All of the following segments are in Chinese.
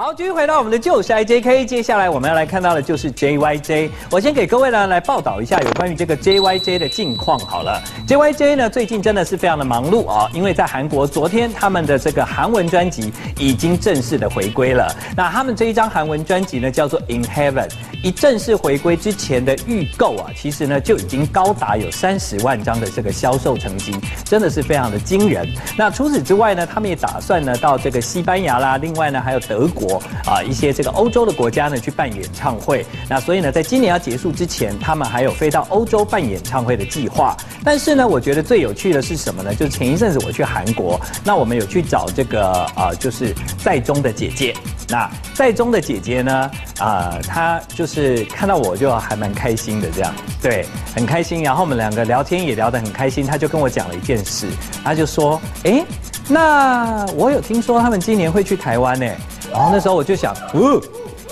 好，继续回到我们的旧是 IJK，接下来我们要来看到的就是 JYJ。我先给各位呢来报道一下有关于这个 JYJ 的近况好了。JYJ 呢最近真的是非常的忙碌啊，因为在韩国昨天他们的这个韩文专辑已经正式的回归了。那他们这一张韩文专辑呢叫做 In Heaven，一正式回归之前的预购啊，其实呢就已经高达有三十万张的这个销售成绩，真的是非常的惊人。那除此之外呢，他们也打算呢到这个西班牙啦，另外呢还有德国。啊，一些这个欧洲的国家呢去办演唱会，那所以呢，在今年要结束之前，他们还有飞到欧洲办演唱会的计划。但是呢，我觉得最有趣的是什么呢？就是前一阵子我去韩国，那我们有去找这个啊，就是在中的姐姐。那在中的姐姐呢，啊，她就是看到我就还蛮开心的，这样对，很开心。然后我们两个聊天也聊得很开心，她就跟我讲了一件事，她就说，哎，那我有听说他们今年会去台湾呢。然后那时候我就想，哦，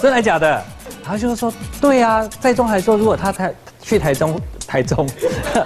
真的假的？她就说，对啊，在中还说，如果他台去台中，台中，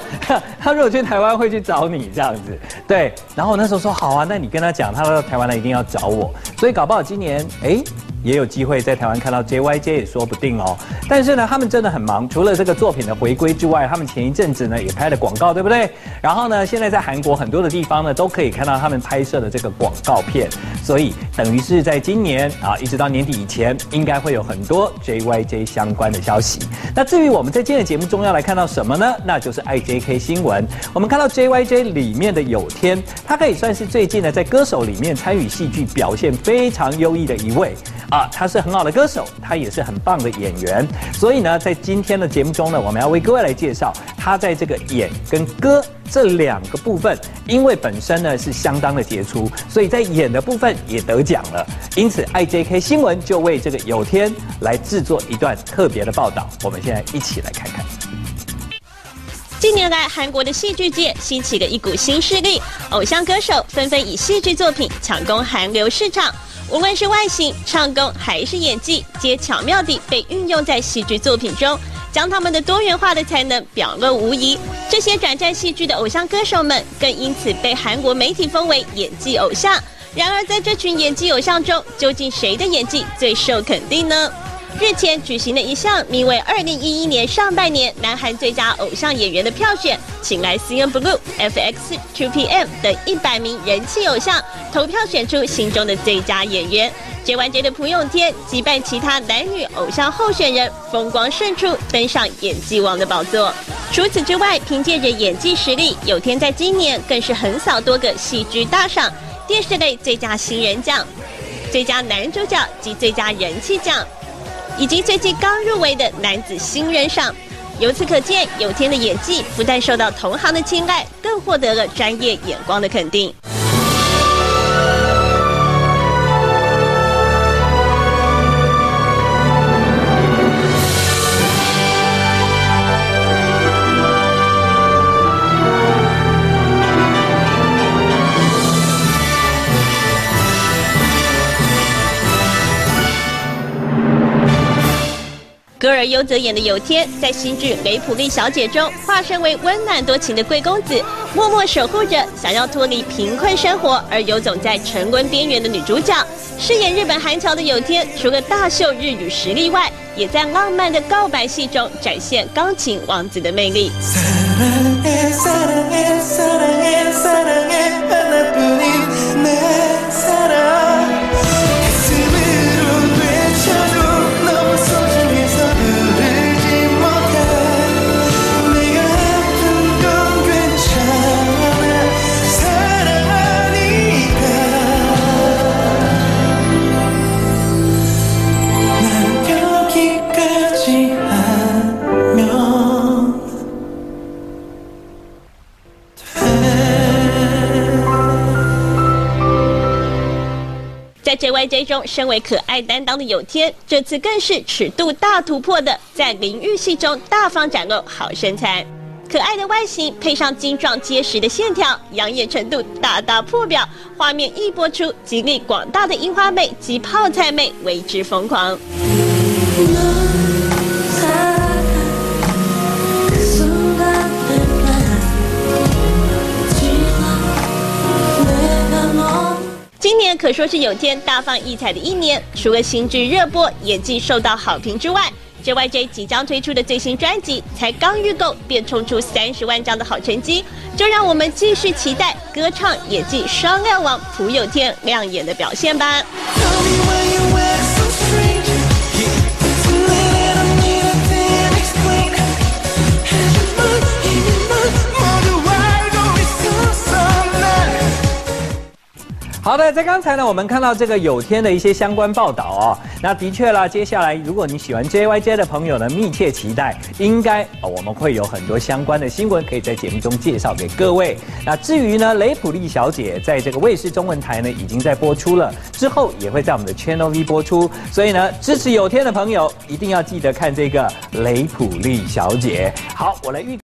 他如果去台湾会去找你这样子，对。然后我那时候说，好啊，那你跟他讲，他说台湾来一定要找我，所以搞不好今年，哎。也有机会在台湾看到 JYJ 也说不定哦。但是呢，他们真的很忙，除了这个作品的回归之外，他们前一阵子呢也拍了广告，对不对？然后呢，现在在韩国很多的地方呢都可以看到他们拍摄的这个广告片，所以等于是在今年啊一直到年底以前，应该会有很多 JYJ 相关的消息。那至于我们在今天的节目中要来看到什么呢？那就是 IJK 新闻。我们看到 JYJ 里面的有天，他可以算是最近呢在歌手里面参与戏剧表现非常优异的一位。啊，他是很好的歌手，他也是很棒的演员，所以呢，在今天的节目中呢，我们要为各位来介绍他在这个演跟歌这两个部分，因为本身呢是相当的杰出，所以在演的部分也得奖了。因此，IJK 新闻就为这个有天来制作一段特别的报道，我们现在一起来看看。近年来，韩国的戏剧界兴起了一股新势力，偶像歌手纷纷以戏剧作品抢攻韩流市场。无论是外形、唱功还是演技，皆巧妙地被运用在戏剧作品中，将他们的多元化的才能表露无遗。这些转战戏剧的偶像歌手们，更因此被韩国媒体封为演技偶像。然而，在这群演技偶像中，究竟谁的演技最受肯定呢？日前举行的一项名为“二零一一年上半年南韩最佳偶像演员”的票选，请来 C N Blue、F X、Two P M 等一百名人气偶像投票选出心中的最佳演员。接完节的朴永天击败其他男女偶像候选人，风光胜出，登上演技王的宝座。除此之外，凭借着演技实力，有天在今年更是横扫多个戏剧大赏、电视类最佳新人奖、最佳男主角及最佳人气奖。以及最近刚入围的男子新人赏，由此可见，有天的演技不但受到同行的青睐，更获得了专业眼光的肯定。歌尔优则演的有天，在新剧《雷普利小姐》中，化身为温暖多情的贵公子，默默守护着想要脱离贫困生活而游走在沉沦边缘的女主角。饰演日本韩侨的有天，除了大秀日语实力外，也在浪漫的告白戏中展现钢琴王子的魅力。在 JYJ 中，身为可爱担当的有天，这次更是尺度大突破的，在淋浴戏中大方展露好身材。可爱的外形配上精壮结实的线条，养眼程度大大破表。画面一播出，激励广大的樱花妹及泡菜妹为之疯狂。今年可说是有天大放异彩的一年，除了新剧热播、演技受到好评之外，JYJ 即将推出的最新专辑才刚预购便冲出三十万张的好成绩，就让我们继续期待歌唱、演技双料王朴有天亮眼的表现吧。好的，在刚才呢，我们看到这个有天的一些相关报道哦。那的确啦，接下来如果你喜欢 JYJ 的朋友呢，密切期待，应该，我们会有很多相关的新闻可以在节目中介绍给各位。那至于呢，雷普利小姐在这个卫视中文台呢，已经在播出了，之后也会在我们的 Channel V 播出。所以呢，支持有天的朋友一定要记得看这个雷普利小姐。好，我来预。